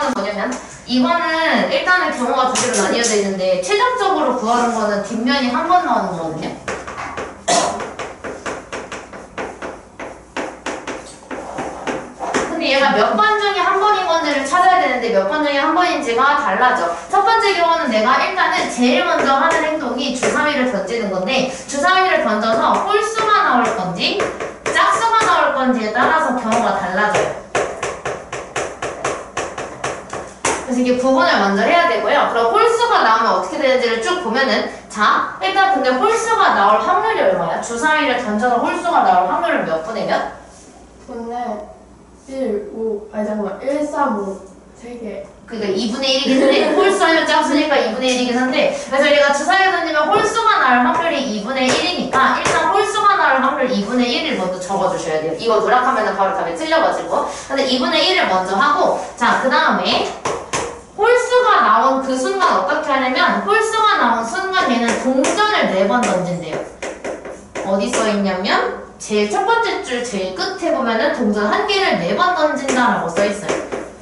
거는 뭐냐면 이거는 일단은 경우가 두 개로 나뉘어져 있는데 최종적으로 구하는 거는 뒷면이 한 번 나오는 거거든요. 근데 얘가 몇 번 중에 한 번인 건지를 찾아야 되는데 몇 번 중에 한 번인지가 달라져. 첫 번째 경우는 내가 일단은 제일 먼저 하는 행동이 주사위를 던지는 건데 주사위를 던져서 홀수가 나올 건지 짝수가 나올 건지에 따라서 경우가 달라져요. 그래서 이게 구분을 먼저 해야 되고요. 그럼 홀수가 나오면 어떻게 되는지를 쭉 보면은 자 일단 근데 홀수가 나올 확률이 얼마야? 주사위를 던져서 홀수가 나올 확률은 몇 분의 몇? 분의 1, 5, 아니 잠깐만 1, 3, 5, 3개 그러니까 2분의 1이긴 한데 홀수하면 짝수니까 2분의 1이긴 한데 그래서 우리가 주사위 던지면 홀수가 나올 확률이 2분의 1이니까 일단 홀수가 나올 확률 2분의 1을 먼저 적어주셔야 돼요. 이거 누락하면 바로 답이 틀려가지고 근데 2분의 1을 먼저 하고 자 그 다음에 나온 그 순간 어떻게 하냐면 홀수가 나온 순간 얘는 동전을 4번 던진대요. 어디 써 있냐면 제일 첫 번째 줄 제일 끝에 보면은 동전 한 개를 4번 던진다라고 써 있어요.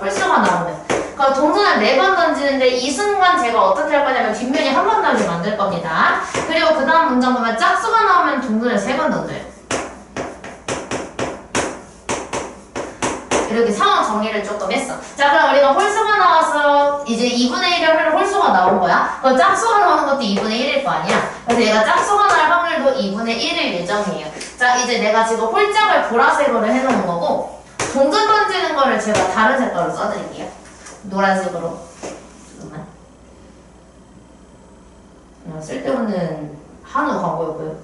홀수가 나오면. 그럼 동전을 4번 던지는데 이 순간 제가 어떻게 할 거냐면 뒷면이 한 번 나오게 만들 겁니다. 그리고 그 다음 문장 보면 짝수가 나오면 동전을 3번 던져요. 이렇게 상황 정리를 조금 했어. 자, 그럼 우리가 홀수가 나와서 이제 2분의 1을 하면 홀수가 나온 거야. 그럼 짝수가 나오는 것도 2분의 1일 거 아니야. 그래서 얘가 짝수가 날 확률도 2분의 1일 예정이에요. 자, 이제 내가 지금 홀짝을 보라색으로 해놓은 거고 동전 던지는 거를 제가 다른 색깔로 써드릴게요. 노란색으로. 잠깐만. 아, 쓸데없는 한우 광고였고요.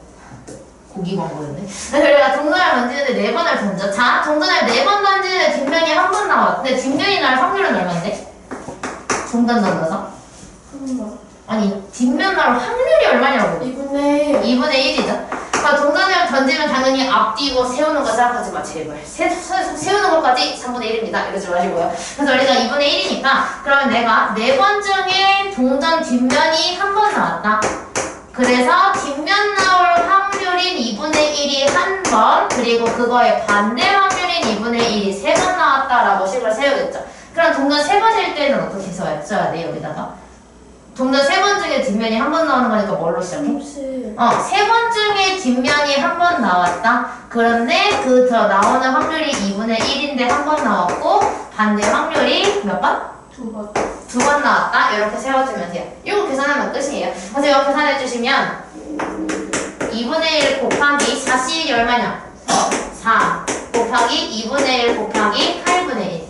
고기 광고였네. 그래서 우리가 동전을 던지는데 네 번을 던져. 자, 동전을 네 번 던지는데 뒷면이 한 번 나와. 근데 뒷면이 날 확률은 얼마인데? 동전 던져서? 한번 아니, 뒷면 날 확률이 얼마냐고. 2분의 1 2분의 1이죠. 그러니까 동전을 던지면 당연히 앞뒤고 세우는 거 생각하지 마, 제발. 세, 세, 세우는 것까지 3분의 1입니다. 이러지 마시고요. 그래서 우리가 2분의 1이니까, 그러면 내가 네 번 중에 동전 뒷면이 한 번 나왔다. 그래서 뒷면 나올 확률인 2분의 1이 한 번, 그리고 그거의 반대 확률인 2분의 1이 세 번 나왔다라고 식을 세우겠죠. 그럼 동전 세 번일 때는 어떻게 써야, 써야 돼, 여기다가? 동전 세 번 중에 뒷면이 한 번 나오는 거니까 뭘로 시작해? 혹시 어, 세 번 중에 뒷면이 한 번 나왔다. 그런데 그 더 나오는 확률이 2분의 1인데 한 번 나왔고, 반대 확률이 몇 번? 두 번 두 번 나왔다. 이렇게 세워주면 돼요. 이거 계산하면 끝이에요. 그래서 이거 계산해 주시면 2분의 1 곱하기 4시 얼마냐? 4 곱하기 2분의 1 곱하기 8분의 1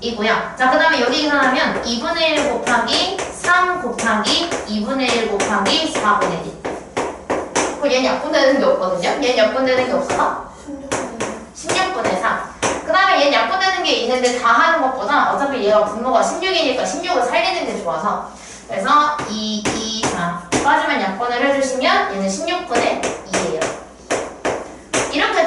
이고요. 자, 그 다음에 여기 계산하면 2분의 1 곱하기 3 곱하기 2분의 1 곱하기 4분의 1 그리고 얘는 약분되는 게 없거든요. 얘는 약분되는 게 없어서 16분의 3. 그 다음에 얘는 약분되는 게 있는데 다 하는 것보다 어차피 얘가 분모가 16이니까 16을 살리는 게 좋아서 그래서 2, 2, 4 빠지면 약분을 해주시면 얘는 16분의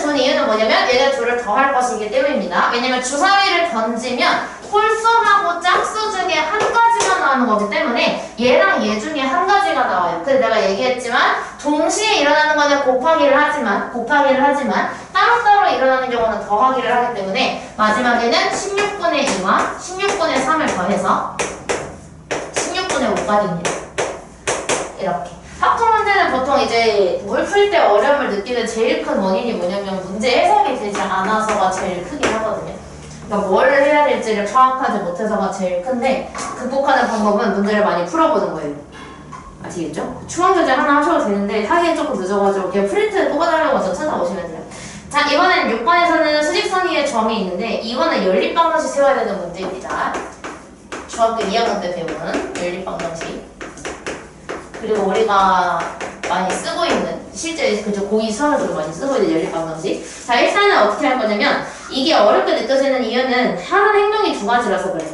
2예요. 이렇게 둔 이유는 뭐냐면 얘네 둘을 더할 것이기 때문입니다. 왜냐면 주사위를 던지면 홀수하고 짝수 중에 한 가지가 나오는 거기 때문에 얘랑 얘 중에 한 가지가 나와요. 근데 내가 얘기했지만 동시에 일어나는 거는 곱하기를 하지만 곱하기를 하지만 따로따로 일어나는 경우는 더하기를 하기 때문에 마지막에는 16분의 2와 16분의 3을 더해서 16분의 5까지입니다. 이렇게. 문제는 보통 이제 물풀때 어려움을 느끼는 제일 큰 원인이 뭐냐면 문제 해석이 되지 않아서가 제일 크긴 하거든요. 그러니까 뭘 해야 될지를 파악하지 못해서가 제일 큰데 극복하는 방법은 문제를 많이 풀어보는 거예요. 아시겠죠? 추억 교재 하나 하셔도 되는데 하기엔 조금 늦어가지고 그냥 프린트 뽑아달라고 해서 찾아오시면 돼요. 자 이번엔 6번에서는 수직선의의 점이 있는데 이거는 연립방정식 세워야 되는 문제입니다. 중학교 2학년 때 배우는 연립방정식. 그리고 우리가 많이 쓰고 있는 실제 그저 고기 수학에서 많이 쓰고 있는 연립방정식. 자 일단은 어떻게 할 거냐면 이게 어렵게 느껴지는 이유는 하는 행동이 두 가지라서 그래.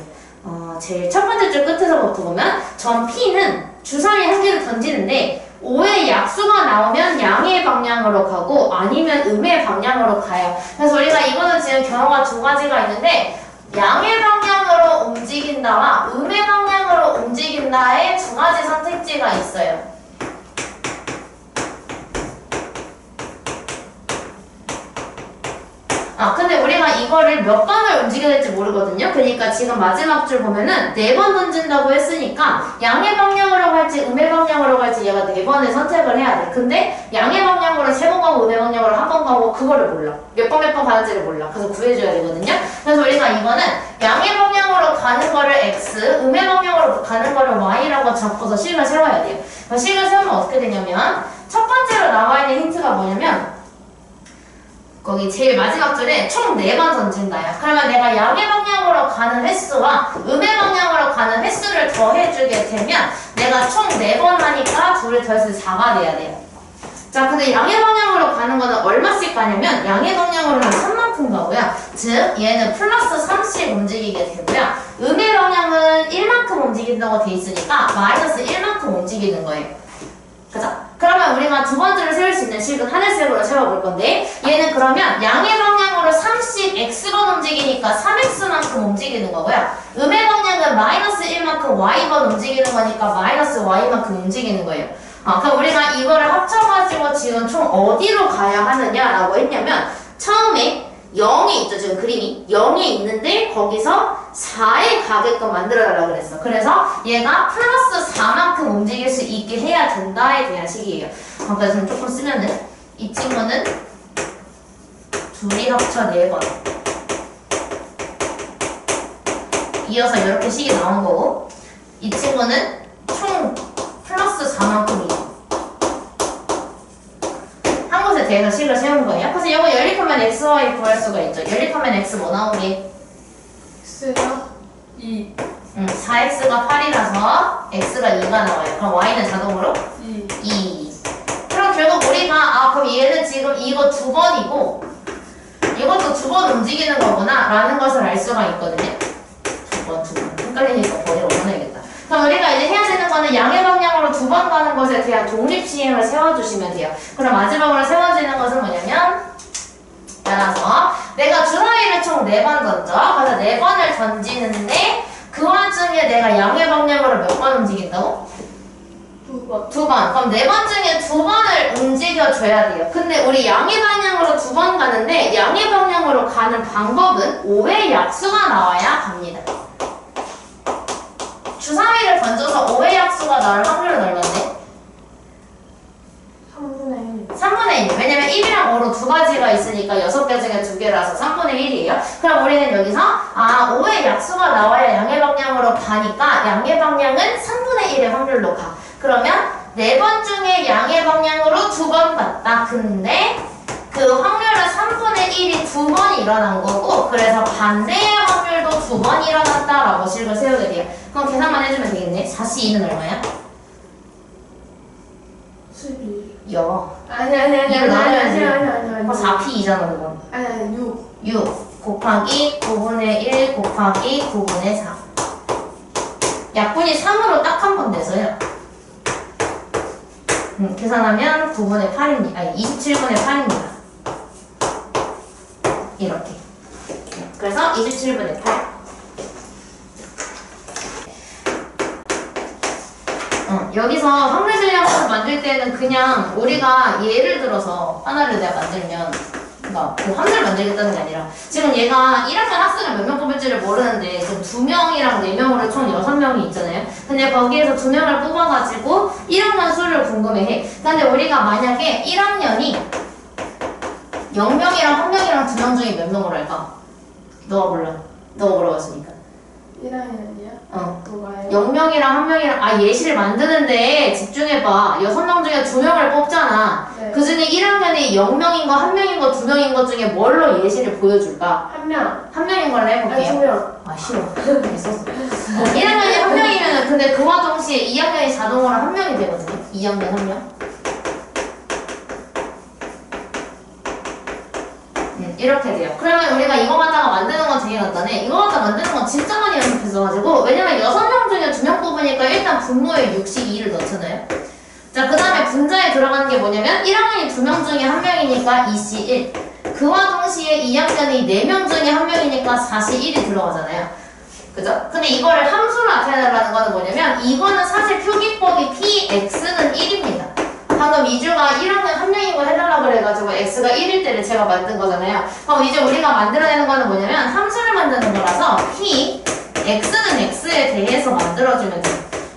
어, 제일 첫 번째 줄 끝에서부터 보면 점 P는 주사위 한 개를 던지는데 5의 약수가 나오면 양의 방향으로 가고 아니면 음의 방향으로 가요. 그래서 우리가 이거는 지금 경우가 두 가지가 있는데 양의 방향 으로 움직인다와 음의 방향으로 움직인다의 두 가지 선택지가 있어요. 아, 근데 우리가 이거를 몇 번을 움직여야 될지 모르거든요. 그러니까 지금 마지막 줄 보면은 네 번 던진다고 했으니까 양의 방향으로 갈지 음의 방향으로 갈지 얘가 네 번을 선택을 해야 돼. 근데 양의 방향으로 세 번 가고 음의 방향으로 한 번 가고 그거를 몰라. 몇 번 몇 번 가는지를 몰라. 그래서 구해줘야 되거든요. 그래서 우리가 이거는 양의 방향으로 가는 거를 x, 음의 방향으로 가는 거를 y라고 잡고서 식을 세워야 돼요. 식을 세우면 어떻게 되냐면 첫 번째로 나와 있는 힌트가 뭐냐면 거기 제일 마지막 줄에 총 4번 던진다야. 그러면 내가 양의 방향으로 가는 횟수와 음의 방향으로 가는 횟수를 더해주게 되면 내가 총 4번 하니까 둘을 더해서 4가 돼야 돼요. 자, 근데 양의 방향으로 가는 거는 얼마씩 가냐면 양의 방향으로는 3만큼 가고요. 즉, 얘는 플러스 3씩 움직이게 되고요. 음의 방향은 1만큼 움직인다고 돼 있으니까 마이너스 1만큼 움직이는 거예요. 그죠? 그러면 우리가 두 번째로 세울 수 있는 식은 하늘색으로 세워볼 건데 얘는 그러면 양의 방향으로 3씩 x번 움직이니까 3x만큼 움직이는 거고요. 음의 방향은 마이너스 1만큼 y번 움직이는 거니까 마이너스 y만큼 움직이는 거예요. 아, 그럼 우리가 이거를 합쳐가지고 지금 총 어디로 가야 하느냐라고 했냐면 처음에 0이 있죠 지금 그림이 0이 있는데 거기서 4에 가게끔 만들어달라고 그랬어 그래서 얘가 플러스 4만큼 움직일 수 있게 해야 된다에 대한 식이에요 아, 그래서 좀 조금 쓰면은 이 친구는 둘이 합쳐 4번 이어서 이렇게 식이 나온 거고 이 친구는 총 플러스 4만큼이에요 한 곳에 대해서 식을 세우는 거예요. 그래서 이거 연립하면 x, y 구할 수가 있죠. 연립하면 x 뭐 나오게? X가 2, 음, 4x가 8이라서 x가 2가 나와요. 그럼 y는 자동으로 2, 2. 그럼 결국 우리가 아 그럼 얘는 지금 이거 두 번이고 이것도 두 번 움직이는 거구나 라는 것을 알 수가 있거든요. 두 번, 두 번. 헷갈리니까 번호를 올려놔야겠다. 그럼 우리가 이제 해야 되는 거는 양의 방향으로 두 번 가는 것에 대한 독립 시행을 세워주시면 돼요. 그럼 마지막으로 세워지는 것은 뭐냐면 따라서 내가 주사위를 총 네 번 던져. 그래서 네 번을 던지는데 그 와중에 내가 양의 방향으로 몇 번 움직인다고? 2번. 두 번. 그럼 네 번 중에 두 번을 움직여줘야 돼요. 근데 우리 양의 방향으로 두 번 가는데 양의 방향으로 가는 방법은 5의 약수가 나와야 갑니다. 주사위를 던져서 5의 약수가 나올 확률은 얼마인데? 3분의 1. 3분의 1. 왜냐면 1이랑 5로 두 가지가 있으니까 6개 중에 두 개라서 3분의 1이에요. 그럼 우리는 여기서 아 5의 약수가 나와야 양의 방향으로 가니까 양의 방향은 3분의 1의 확률로 가. 그러면 네 번 중에 양의 방향으로 두번 갔다. 근데 그 확률은 3분의 1이 두 번 일어난 거고 그래서 반대의 확률도 두 번 일어났다라고 식을 세우게 돼요. 그럼 계산만 해주면 되겠네. 4C2는 얼마야? 12. 여. 아니 아니 아니 아니 아니 아니 아니 아니 어, 아니 4p이잖아 그거. 아니 아니 곱하기 9분의 1 곱하기 9분의 4 약분이 3으로 딱 한 번 돼서요. 음, 계산하면 9분의 8입니다. 아니 27분의 8입니다. 이렇게. 그래서 27분의 8 여기서 확률 전략을 만들 때는 그냥 우리가 예를 들어서 하나를 내가 만들면 그러니까 그 확률 만들겠다는 게 아니라 지금 얘가 1학년 학생을 몇 명 뽑을지를 모르는데 지금 두 명이랑 네 명으로 총 여섯 명이 있잖아요. 근데 거기에서 두 명을 뽑아가지고 1학년 수를 궁금해해. 근데 우리가 만약에 1학년이 0명이랑 한 명이랑 두명 중에 몇 명으로 할까? 너가 몰라. 너가 물어봤으니까. 1학년이야? 어. 뭐가요? 0명이랑 한 명이랑 아 예시를 만드는데 집중해봐. 여섯 명 중에 두 명을 뽑잖아. 네. 그 중에 1학년이 0명인 거, 한 명인 거, 두 명인 것 중에 뭘로 예시를 보여줄까? 한 명. 한 명인 걸로 아니, 해볼게요. 두 명. 아 싫어. 있었어. 1학년이 한 명이면 근데 그와 동시에 2학년이 자동으로 한 명이 되거든요. 2학년 한 명. 음, 이렇게 돼요. 그러면 우리가 이거 갖다가 만드는 건 되게 간단해. 이거 갖다 만드는 건 진짜 많이 연습했어가지고 왜냐면 6명 중에 2명 뽑으니까 일단 분모에 62를 넣잖아요. 자, 그 다음에 분자에 들어가는 게 뭐냐면 1학년이 2명 중에 한 명이니까 2C1 그와 동시에 2학년이 4명 중에 한 명이니까 4C1이 들어가잖아요. 그죠? 근데 이거를 함수로 나타내달라는 거는 뭐냐면 이거는 사실 표기법이 PX는 1입니다. 방금 이주가 1학년 한 명인 거 해달라고 그래가지고 x가 1일 때를 제가 만든 거잖아요. 그럼 이제 우리가 만들어내는 거는 뭐냐면 함수를 만드는 거라서 p x는 x에 대해서 만들어주면 돼.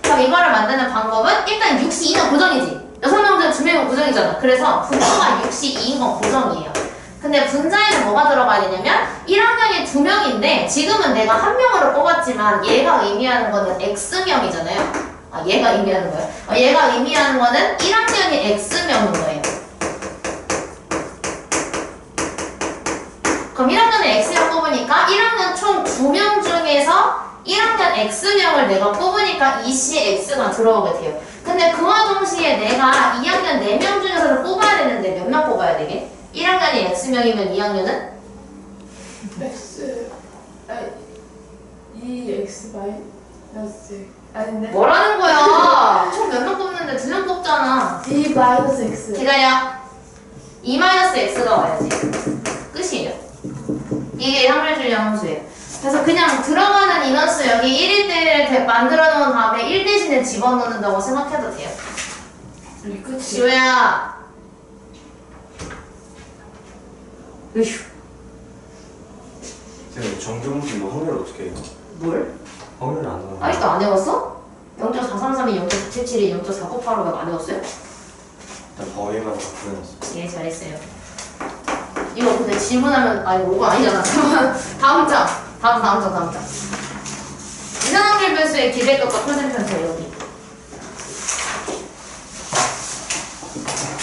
그럼 이거를 만드는 방법은 일단 6시 2는 고정이지. 여섯 명중두 명은 고정이잖아. 그래서 분모가 6시 2인 건 고정이에요. 근데 분자에는 뭐가 들어가야 되냐면 1학년이 두 명인데 지금은 내가 한 명으로 뽑았지만 얘가 의미하는 거는 x명이잖아요. 아 얘가 의미하는 거예요? 어, 얘가 의미하는 거는 1학년이 x명인 거예요. 그럼 1학년에 x명 뽑으니까 1학년 총 2명 중에서 1학년 x명을 내가 뽑으니까 이시 x가 들어오게 돼요. 근데 그와 동시에 내가 2학년 4명 중에서도 뽑아야 되는데 몇 명 뽑아야 되게? 1학년이 x명이면 2학년은? x 아니 2x 마이너스 아닌데 뭐라는 거야? 총 몇 명 뽑는데 두 명 뽑잖아. 2 마이너스 x 기다려. 2-x가 와야지. 끝이에요. 이게 확률주의 함수예요. 그래서 그냥 들어가는 인원수 여기 1일 때를 만들어 놓은 다음에 1 대신에 집어넣는다고 생각해도 돼요. 지호야. 으휴. 제가 정정수 이거 확률 어떻게 해요? 뭘? 확률 안 나와요. 아직도 안 해봤어? 0.433이 0.977이 0.498로 안 해봤어요? 일단 더해가지고 바꾸해놨어. 예, 잘했어요. 이거 근데 질문하면 아 이거 5가 아니잖아. 다음 장. 다음 다음 장 다음 장. 이상한길 변수의 기대값과 표준편수 여기.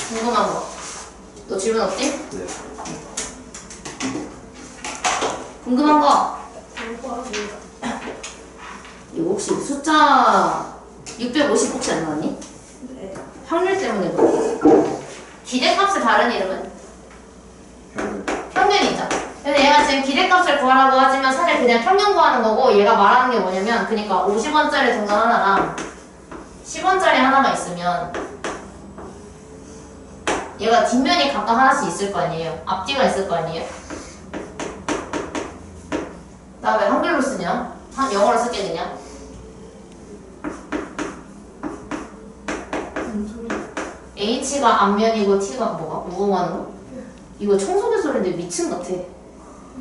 궁금한 거. 너 질문 없지? 네. 궁금한 거. 공부합니다 이거 혹시 숫자 650 혹시 안 나왔니? 네 확률 때문에 그래. 기대값의 다른 이름은? 평균. 평균이죠. 근데 얘가 지금 기대값을 구하라고 하지만 사실 그냥 평균 구하는 거고 얘가 말하는 게 뭐냐면 그러니까 50원짜리 동전 하나랑 10원짜리 하나가 있으면 얘가 뒷면이 각각 하나씩 있을 거 아니에요. 앞뒤가 있을 거 아니에요. 나 왜 한글로 쓰냐? 한 영어로 쓰게 되냐? H가 앞면이고 T가 뭐가? 우엉하는 거? 이거 청소기 소리인데 미친 같아.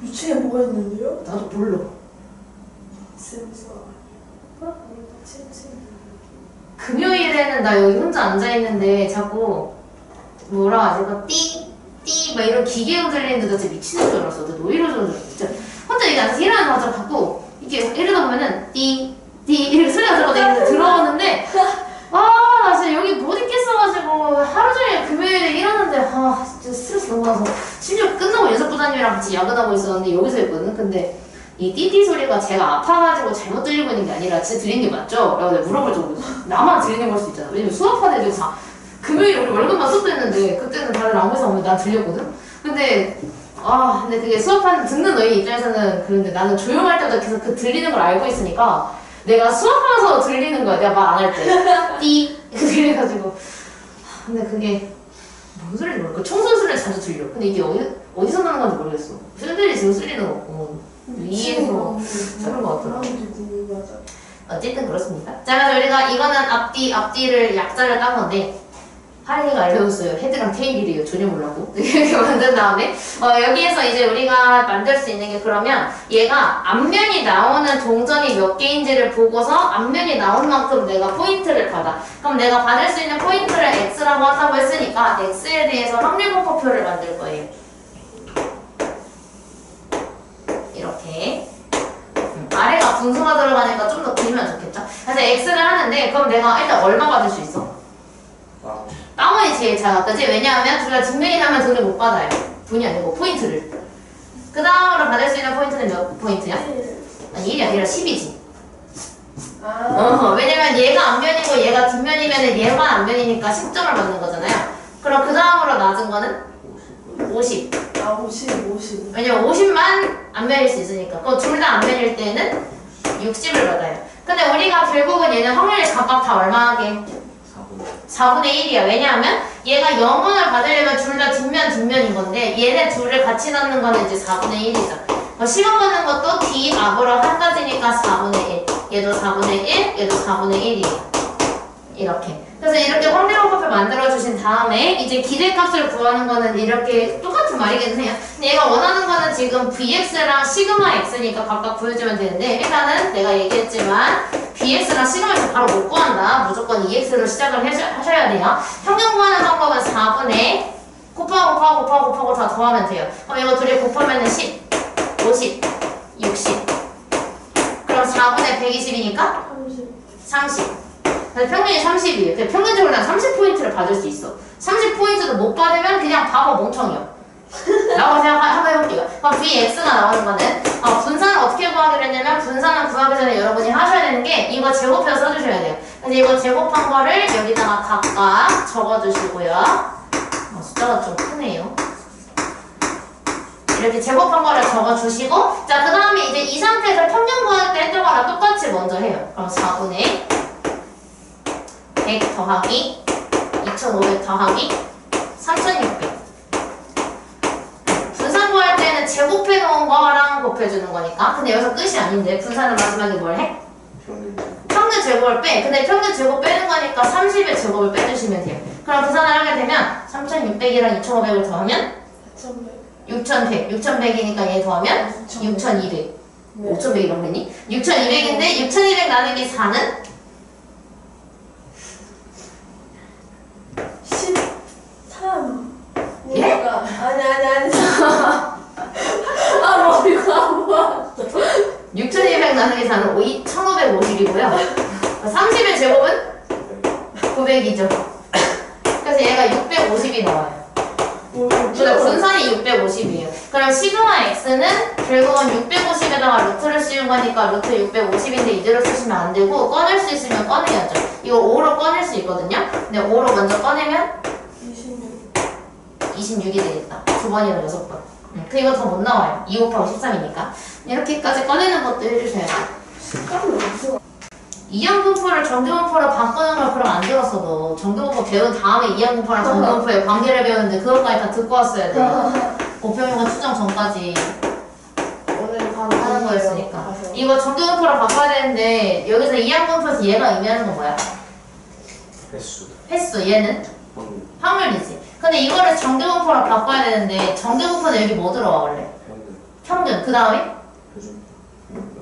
유치에 뭐가 있는데요? 나도 몰라. 센서 칭칭 금요일에는 나 여기 혼자 앉아있는데 자꾸 뭐라 하지? 막 띠, 띠, 막 이런 기계음 들리는데 나 진짜 미치는 줄 알았어. 나 노이로 줄 알았어. 진짜 혼자 여기 앉아서 일어나서 자꾸 이렇게 이러다 보면은 띠, 띠 이렇게 소리가 들어가는데 들어오는데 아, 나 진짜 여기 못 있겠어가지고 하루 종일 금요일에 일어났는데 아, 진짜 스트레스 너무 나서 심지어 끝나고 연습 부장님이랑 같이 야근하고 있었는데 여기서 했거든. 근데 이 띠띠 소리가 제가 아파가지고 잘못 들리고 있는 게 아니라 진짜 들리는 게 맞죠? 라고 내가 물어볼 정도였어. 나만 들리는 걸 수 있잖아. 왜냐면 수업하는 애들 다 금요일 우리 월급만 썼댔는데 그때는 다들 아무 이상 없는데 난 들렸거든? 근데 아 근데 그게 수업하는 듣는 너희 입장에서는 그런데 나는 조용할 때도 계속 그 들리는 걸 알고 있으니까 내가 수업하면서 들리는 거야 내가 말 안 할 때 띠 그래가지고. 아, 근데 그게 뭔 소리인지 모르겠고 청소 소리는 자주 들려. 근데 이게 어디, 어디서 나는 건지 모르겠어. 팬들이 지금 쓰리는 거 같고 위에서 그런 거 같더라. 궁금하다 어쨌든 그렇습니다. 자, 그래서 우리가 이거는 앞뒤, 앞뒤를 약자를 딴 건데, 하린이가 알려줬어요. head랑 tail이래요. 전혀 몰랐고. 이렇게 만든 다음에, 어, 여기에서 이제 우리가 만들 수 있는 게 그러면, 얘가 앞면이 나오는 동전이 몇 개인지를 보고서 앞면이 나온 만큼 내가 포인트를 받아. 그럼 내가 받을 수 있는 포인트를 x라고 한다고 했으니까, x에 대해서 확률 분포표를 만들 거예요. 이렇게. 음, 아래가 분수가 들어가니까 좀 더 길면 좋겠죠? 그래서 x를 하는데 그럼 내가 일단 얼마 받을 수 있어? 아, 땅원이 제일 작아 그지? 왜냐하면 둘다 직면이 나면 돈을 못 받아요 돈이 아니고 포인트를 그 다음으로 받을 수 있는 포인트는 몇 포인트야? 아니 1이 아니라 10이지 아 어, 왜냐면 얘가 앞면이고 얘가 뒷면이면 얘만 앞면이니까 10점을 받는 거잖아요 그럼 그 다음으로 낮은 거는 50 아, 50, 50. 왜냐면 50만 앞면일 수 있으니까. 그거 둘다 앞면일 때는 60을 받아요. 근데 우리가 결국은 얘는 확률이 각각 다 얼마 하게? 4분. 4분의 1이야. 왜냐하면 얘가 0원을 받으려면 둘 다 뒷면 뒷면인 건데 얘네 둘을 같이 넣는 거는 이제 4분의 1이죠. 10원 받는 것도 D 앞으로 한 가지니까 4분의 1. 얘도 4분의 1, 얘도 4분의 1이에요. 이렇게. 그래서 이렇게 분포 정규분포 만들어주신 다음에 이제 기대값을 구하는 거는 이렇게 똑같은 말이긴 해요. 근데 얘가 원하는 거는 지금 vx랑 시그마 x니까 각각 구해주면 되는데 일단은 내가 얘기했지만 bx랑 시그마에서 바로 못 구한다. 무조건 2x로 시작을 하셔야 돼요. 평균 구하는 방법은 4분의 곱하고 곱하고 곱하고 곱하고 다 더하면 돼요. 그럼 이거 둘이 곱하면 10, 50, 60 그럼 4분의 120이니까 30. 30. 평균이 30이에요. 평균적으로 난 30포인트를 받을 수 있어. 30포인트도 못 받으면 그냥 바보 멍청이요. 라고 생각 한번 해볼게요. 그럼 Vx가 나오는 거는 어, 분산을 어떻게 구하기로 했냐면 분산을 구하기 전에 여러분이 하셔야 되는 게 이거 제곱해서 써주셔야 돼요. 근데 이거 제곱한 거를 여기다가 각각 적어주시고요. 어, 숫자가 좀 크네요. 이렇게 제곱한 거를 적어주시고 자 그 다음에 이제 이 상태에서 평균 구할 때 했던 거랑 똑같이 먼저 해요. 그럼 4분의 100 더하기 2500 더하기 3600 분산 구할 때는 제곱해 놓은 거랑 곱해주는 거니까 근데 여기서 끝이 아닌데 분산은 마지막에 뭘 해? 평균 평균 제곱을 빼. 근데 평균 제곱 빼는 거니까 30의 제곱을 빼주시면 돼요. 그럼 분산을 하게 되면 3600이랑 2500을 더하면 1100. 6100. 6100이니까 얘 더하면 6200. 네. 5,100이라고 했니? 6,200인데 6,200 나누기 4는 13. 예? 뭐가? 아니, 아니, 아니. 아, 머리가 안 보여. 6,200 나누기 4는 1,550이고요. 30의 제곱은 900이죠. 그래서 얘가 650이 나와요. 근데 분산이 650이에요. 그럼 시그마 x는 결국은 650에다가 루트를 씌운 거니까 루트 650인데 이대로 쓰시면 안 되고 꺼낼 수 있으면 꺼내야죠. 이거 5로 꺼낼 수 있거든요. 근데 5로 먼저 꺼내면 26. 26이 되겠다. 두 번이나 여섯 번. 음, 그 이거 더 못 나와요. 2 곱하기 13이니까. 이렇게까지 꺼내는 것도 해주셔야 돼요. 식감이 없어. 이항분포를 정규분포로 바꾸는 걸 그럼 안 들었어 너. 정규분포 배운 다음에 이항분포랑 정규분포의 관계를 배우는데 그것까지 다 듣고 왔어야 돼. 고평균과 추정 전까지 오늘 밤 하는 거였으니까. 이거 정규분포로 바꿔야 되는데 여기서 이항분포에서 얘가 의미하는 건 뭐야? 횟수 횟수 얘는 확률이지. 근데 이거를 정규분포로 바꿔야 되는데 정규분포는 여기 뭐 들어와 원래? 평균 평균. 그 다음에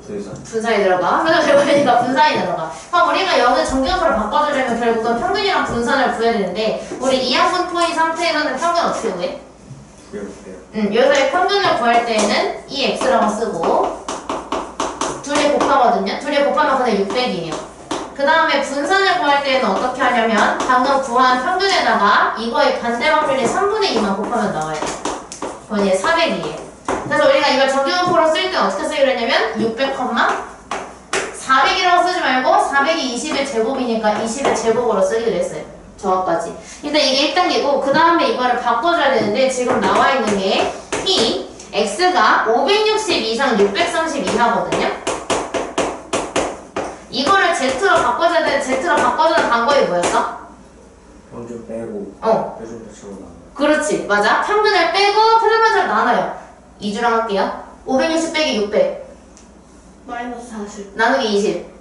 분산 분산이 들어가. 그래서 배우니까 분산이 들어가. 그럼 우리가 여기 정규분포를 바꿔주려면 결국은 평균이랑 분산을 구해야 되는데 우리 이항분포인 상태에서는 평균 어떻게 구해? 구해볼게요 음, 여기서의 평균을 구할 때에는 이 x라고 쓰고 둘이 곱하거든요. 둘이 곱하면 그냥 600이에요. 그 다음에 분산을 구할 때에는 어떻게 하냐면 방금 구한 평균에다가 이거의 반대 확률이 3분의 2만 곱하면 나와요. 그건 얘 400이에요. 그래서 우리가 이걸 정규분포로 쓸때 어떻게 쓰기로 했냐면 600, 400이라고 쓰지 말고 400이 20의 제곱이니까 20의 제곱으로 쓰기로 했어요. 저거까지. 일단 이게 1단계고 그 다음에 이거를 바꿔줘야 되는데 지금 나와 있는 게 P X가 560 이상 630 이하거든요. Z로 바꿔줘야 되는데 Z로 바꿔주는 방법이 뭐였어? 평균 빼고 어, 표준 표처로 나눠 그렇지. 맞아. 평균을 빼고 표준편차를 나눠요. 2주랑 할게요. 560 빼기 600 마이너스 40. 나누기 20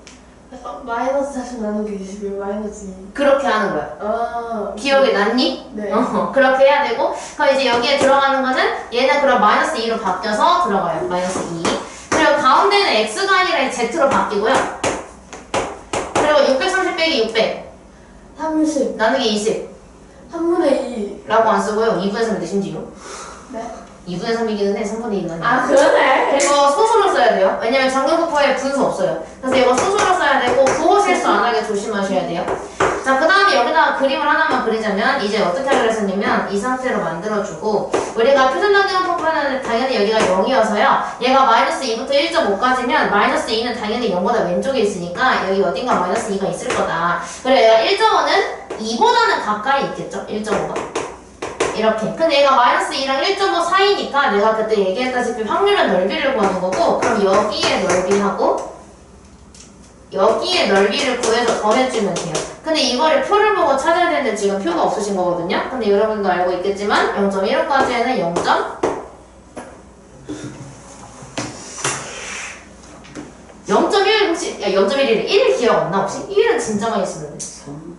어, 마이너스 40 나누기 21 마이너스 2. 그렇게 하는 거야. 아. 기억이 났니? 네. 어, 그렇게 해야 되고 그럼 이제 여기에 들어가는 거는 얘는 그럼 마이너스 2로 바뀌어서 들어가요. 마이너스 2 그리고 가운데는 x가 아니라 Z로 바뀌고요. 그리고 630 빼기 600 30. 나누기 20 3분의 2. 라고 안 쓰고요. 2분의 3인데 심지어 네. 2분의 3이기는 해. 3분의 2는 아니야. 아, 그러네. 그리고 소수로 써야 돼요. 왜냐면 정규분포에 분수 없어요. 그래서 이거 소수로 써야 되고 부호 실수 안 하게 조심하셔야 돼요. 자, 그 다음에 여기다가 그림을 하나만 그리자면 이제 어떻게 하기로 했었냐면 이 상태로 만들어주고 우리가 표준 정규분포 하는 당연히 여기가 0이어서요. 얘가 마이너스 2부터 1.5까지면 마이너스 2는 당연히 0보다 왼쪽에 있으니까 여기 어딘가 마이너스 2가 있을 거다. 그리고 얘가 1.5는 2보다는 가까이 있겠죠? 1.5가. 이렇게. 근데 얘가 마이너스 2랑 1.5 사이니까 내가 그때 얘기했다시피 확률의 넓이를 구하는 거고 그럼 여기에 넓이하고 여기에 넓이를 구해서 더해주면 돼요. 근데 이거를 표를 보고 찾아야 되는데 지금 표가 없으신 거거든요. 근데 여러분도 알고 있겠지만 0.15까지는 0. 0.1 혹시 야 0.1을 1 기억 안 나 혹시? 1은 진짜 많이 쓰는데 3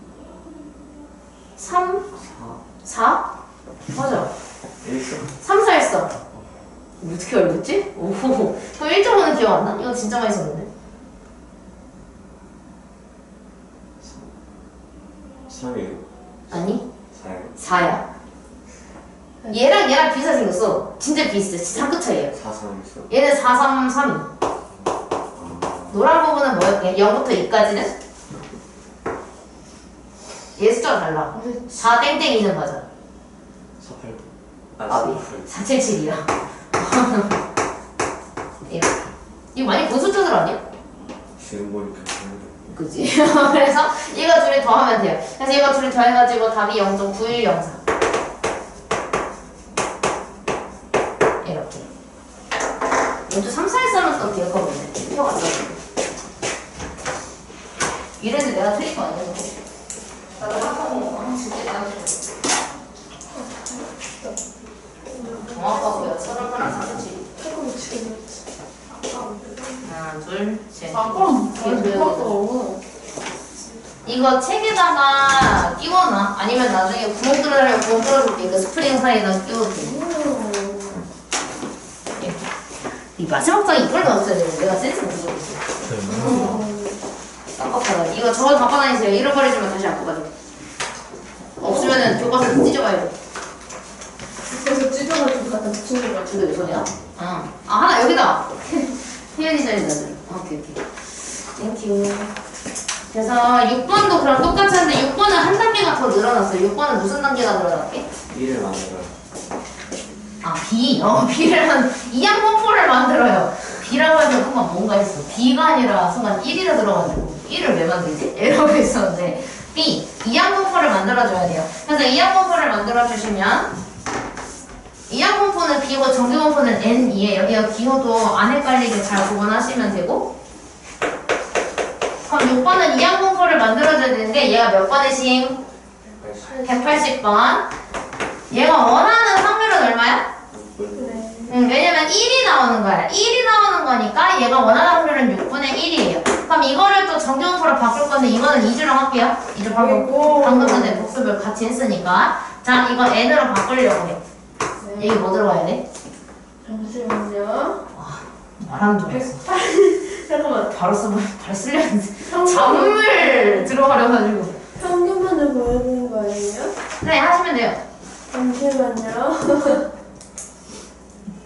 3, 4? 맞아. 1점 3, 4 했어. 어떻게 알겠지? 오, 그럼 1.5는 기억 안 나? 이거 진짜 많이 썼는데. 3이에요 아니, 4예요 4야. 얘랑 얘랑 비슷하게 생겼어. 진짜 비슷해. 진짜 한끗 차이야. 4, 3 있어 얘는 4, 3, 3이. 아 노란 부분은 뭐였게? 0부터 2까지는? 얘 숫자가 달라. 4 땡땡이는 맞아. 4, 8 아, 아, 4, 477이야. 이렇게. 이거 많이 본 숫자들 아니야? 지금 보니까 그지? 그래서 이거 둘이 더하면 돼요. 그래서 이거 둘이 더해가지고 답이 0.9104. 이렇게. 먼저 3, 4에 쓰면 또 기억하고 있네. 표가 써. 이래도 내가 틀린 거 아니야? 나도 아, 진짜 정확하고요. 서른분랑 47. 조금 지금 하나, 둘, 셋. 아빠는 못봤어 이거 책에다가 끼워놔. 아니면 나중에 구멍 뚫으려면 구멍 뚫어줄게. 그 스프링 사이에다 끼워줄게. 이렇게. 이 마지막 장에 이걸 넣었어야 되는데 내가 센스 못 부렸어. 깜빡하다. 이거 저거 갖고 다니세요. 잃어버리지만 다시 갖고 가죠. 없으면은 교과서 찢어가야 돼. 그래서 찢어가지고 갖다 붙이는 거야 근데 왜 소리야? 아, 아 하나 여기다. 태연이 자리다. 오케이 오케이. Thank you. 그래서 6번도 그럼 똑같이 하는데 6번은 한 단계가 더 늘어났어요. 6번은 무슨 단계가 늘어났게? 1을 만들어요 아, B. 어, B를 한, 이항분포를 만들어요. B라고 하면 그만 뭔가 했어. B가 아니라 순간 1이라 들어가지고 1을 왜 만들지? 이러고 있었는데 B. 이양분포를 만들어줘야 돼요. 그래서 이양분포를 만들어주시면 이양분포는 B고 정규분포는 N이에요. 이거 기호도 안 헷갈리게 잘 구분하시면 되고 그럼 6번은 이양분포를 만들어줘야 되는데 얘가 몇 번의 심? 180번. 얘가 원하는 확률은 얼마야? 그래 응, 왜냐면 1이 나오는 거야. 1이 나오는 거니까 얘가 원하는 확률은 6분의 1이에요. 그럼 이거를 또 정규분포로 바꿀 건데 이거는 2주랑 할게요. 2주 바꾸고. 방금 전에 복습을 같이 했으니까 자 이거 n으로 바꾸려고 해. 네. 여기 뭐 들어가야 돼? 잠시만요 말하는 줄 알았어. 108 잠깐만 바로 쓰 바로 쓰려는데 잠을 들어가려가지고 평균만을 보여주는 거 아니에요? 네 하시면 돼요. 잠시만요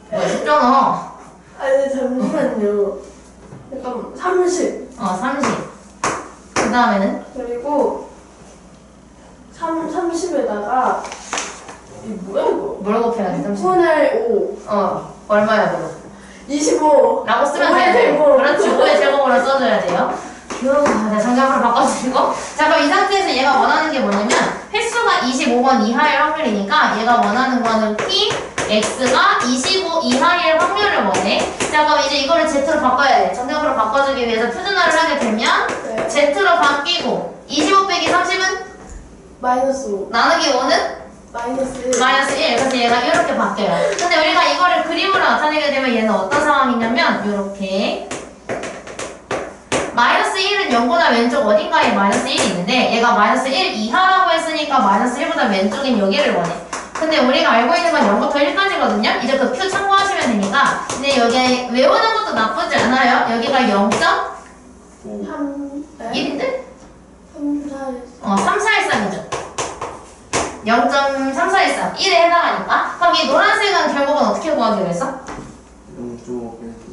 뭐 쉽잖아. 아니 잠시만요 잠깐만 30 어 30. 그 다음에는 그리고 3, 30에다가 이 뭐야 이거 뭘 곱해야 돼? 30. 6분의 5 어 얼마야 그럼? 25 라고 쓰면. 제곱. 그렇지, 5의 제곱으로 써줘야 돼요. 휴, 네, 정답으로 바꿔주시고. 자, 그럼 이 상태에서 얘가 원하는 게 뭐냐면, 횟수가 25번 이하일 확률이니까, 얘가 원하는 거는 P, X가 25 이하일 확률을 원해. 자, 그럼 이제 이거를 Z로 바꿔야 돼. 정답으로 바꿔주기 위해서 표준화를 하게 되면, 네. Z로 바뀌고, 25 빼기 30은 마이너스 5 나누기 5는 마이너스 1 마이너스 1. 그래서 얘가 이렇게 바뀌어요. 근데 우리가 이거를 그림으로 나타내게 되면 얘는 어떤 상황이냐면 이렇게 마이너스 1은 0보다 왼쪽 어딘가에 마이너스 1이 있는데 얘가 마이너스 1 이하라고 했으니까 마이너스 1보다 왼쪽인 여기를 원해. 근데 우리가 알고 있는 건 0부터 1까지거든요. 이제 그 표 참고하시면 되니까. 근데 여기 외우는 것도 나쁘지 않아요. 여기가 0.1인데? 3 네? 3 4 어, 3, 4, 1, 3이죠. 0.3, 4, 1, 3. 1에 해당하니까. 그럼 이 노란색은 결국은 어떻게 구하기로 했어? 0.5 빼고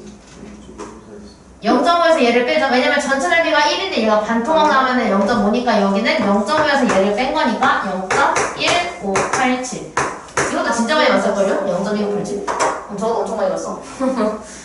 0.5에서 얘를 빼죠. 왜냐면 전체 넓이가 1인데 얘가 반토막 나면은 0.5니까 여기는 0.5에서 얘를 뺀 거니까 0.1587. 이것도 진짜 많이 봤을걸요? 0.1587. 그럼 저도 엄청 많이 봤어.